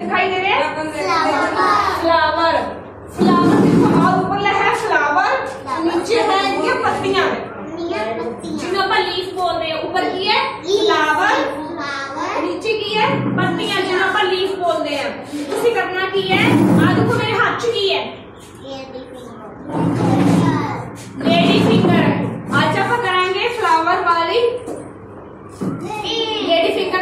दिखाई दे रहे हैं? फ्लावर फ्लावर देखो और ऊपर है फ्लावर नीचे है। इनके पत्तियाँ जिन्हें अपन लीफ बोलते हैं ऊपर की है? फ्लावर नीचे की है पत्तियाँ जिन्हें अपन लीफ बोलते हैं। ਤੁਸੀਂ करना की है। आ देखो मेरे हाथ की है लेडी फिंगर आज आप करेंगे फ्लावर वाली लेडी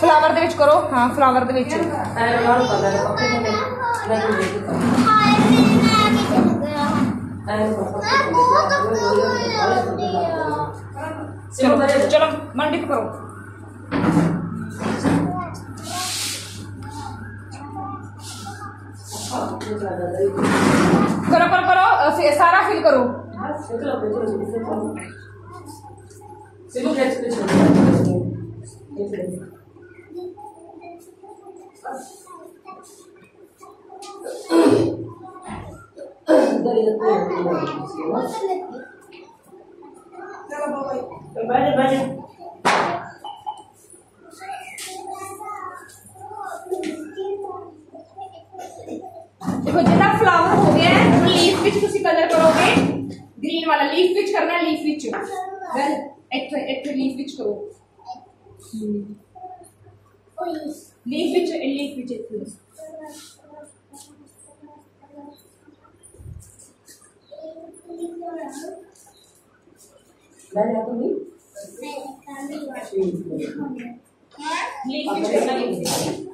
ਫਲਾਵਰ ਦੇ ਵਿੱਚ ਕਰੋ ਹਾਂ ਫਲਾਵਰ ਦੇ ਵਿੱਚ चलो चलो मंडी पकड़ो करो। करो करो सारा फिल करो। देखो जितना फ्लावर हो गया है तो लीफ विच किसी कलर करोगे? ग्रीन वाला लीफ विच करना है लीफ विच वेल एक एक लीफ विच करो। लीफ विच लीफ विच Well happened me? Well happened me.